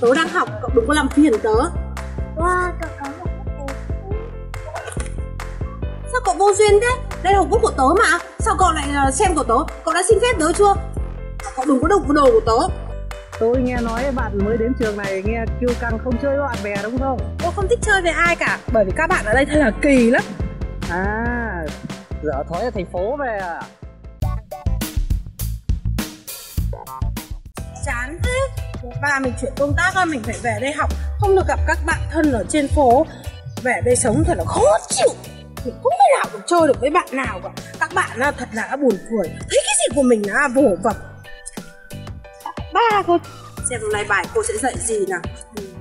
Tớ đang học, cậu đừng có làm phiền tớ Wow, cậu có một Sao cậu vô duyên thế? Đây là hộp bút của tớ mà Sao cậu lại ờ, xem của tớ? Cậu đã xin phép tớ chưa? Cậu đừng có đụng vào đồ của tớ Tôi nghe nói bạn mới đến trường này nghe kêu căng không chơi với bạn bè đúng không? Tôi không thích chơi với ai cả Bởi vì các bạn ở đây thật là kỳ lắm À, dở thói ở thành phố về à? Và mình chuyển công tác mình phải về đây học. Không được gặp các bạn thân ở trên phố. Về đây sống thật là khó chịu. Mình không thể nào được chơi được với bạn nào cả. Các bạn thật là buồn cười. Thấy cái gì của mình là vồ vập. Ba, cô Xem hôm nay bài cô sẽ dạy gì nào? Ừ.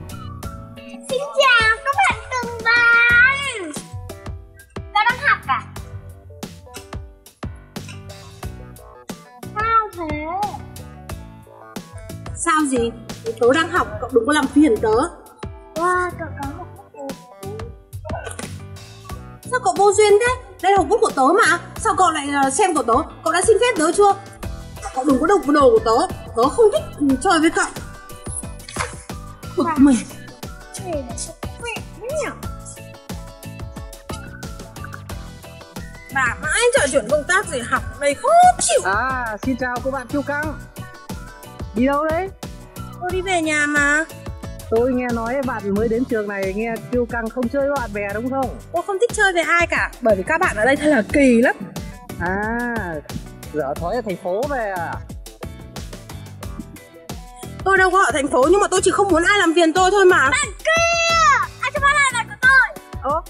Sao gì? Tớ đang học, cậu đừng có làm phiền tớ Wow, cậu có một Sao cậu vô duyên thế? Đây là hộp bút của tớ mà Sao cậu lại ờ, xem của tớ? Cậu đã xin phép tớ chưa? Cậu đừng có đụng vào đồ của tớ Tớ không thích ừ, chơi với cậu Bực mình? Bà mãi chờ chuyển công tác gì học đây khó chịu À, xin chào cô bạn kêu căng Đi đâu đấy? Tôi đi về nhà mà Tôi nghe nói bạn mới đến trường này nghe kêu căng không chơi với bạn bè đúng không? Tôi không thích chơi với ai cả Bởi vì các bạn ở đây thật là kỳ lắm À, dở thói ở thành phố về à? Tôi đâu có ở thành phố nhưng mà tôi chỉ không muốn ai làm phiền tôi thôi mà Bạn kia! Ai cho bạn là bạn của tôi? Ơ,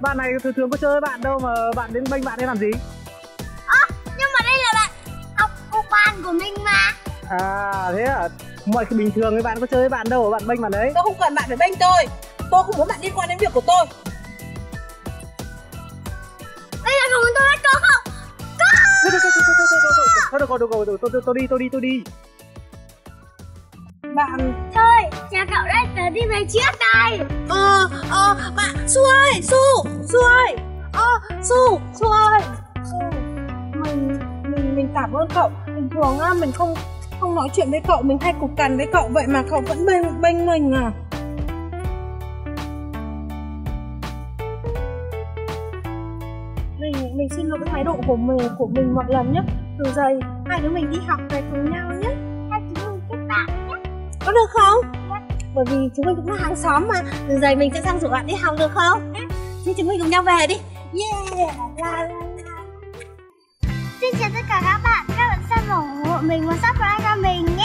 bạn này thường thường có chơi với bạn đâu mà bạn đến bênh bạn ấy làm gì? À, thế à? Mọi khi bình thường thì bạn có chơi với bạn đâu bạn bênh bạn đấy. Tôi không cần bạn phải bênh tôi. Tôi không muốn bạn liên quan đến việc của tôi. Đây là phòng tôi bắt có không? Thôi thôi thôi thôi thôi thôi thôi thôi. Được rồi được rồi. Tôi tôi tôi đi tôi đi tôi đi. Bạn Thôi, chào cậu đây, tớ đi về trước đây. Ờ, ờ, bạn Su ơi, Su, Su ơi. Ờ, Su, Su ơi. Su, mình, mình, mình cảm ơn cậu. Bình thường á, mình không không nói chuyện với cậu, mình hay cục cằn với cậu Vậy mà cậu vẫn bênh, bênh mình à? Mình, mình xin lỗi thái độ của mình, của mình một lần nhé. Từ giờ hai đứa mình đi học về cùng nhau nhé. Hai chúng mình kết bạn nhé. Có được không? Bởi vì chúng mình cũng là hàng xóm mà. Từ giờ mình sẽ sang rủ bạn đi học được không? thế chúng mình cùng nhau về đi. Yeah la, la, la. Xin chào tất cả các bạn, mình và subscribe cho mình.